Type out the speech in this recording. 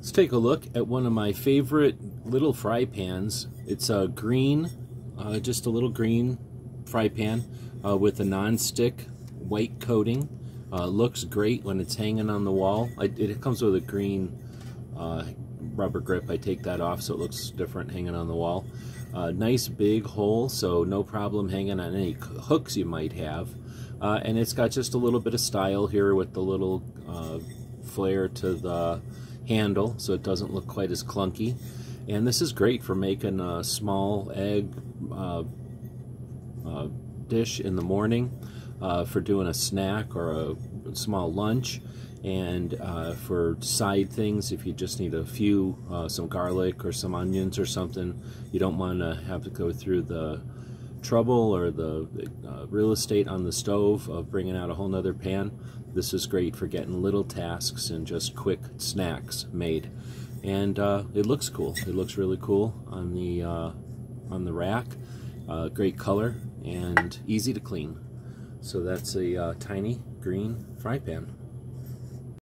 Let's take a look at one of my favorite little fry pans. It's a green, uh, just a little green fry pan uh, with a non-stick white coating. Uh, looks great when it's hanging on the wall. It comes with a green uh, rubber grip. I take that off so it looks different hanging on the wall. Uh, nice big hole, so no problem hanging on any hooks you might have. Uh, and it's got just a little bit of style here with the little flare to the handle so it doesn't look quite as clunky. And this is great for making a small egg uh, uh, dish in the morning, uh, for doing a snack or a small lunch, and uh, for side things if you just need a few, uh, some garlic or some onions or something. You don't want to have to go through the trouble or the uh, real estate on the stove of bringing out a whole nother pan. This is great for getting little tasks and just quick snacks made. And uh, it looks cool. It looks really cool on the, uh, on the rack. Uh, great color and easy to clean. So that's a uh, tiny green fry pan.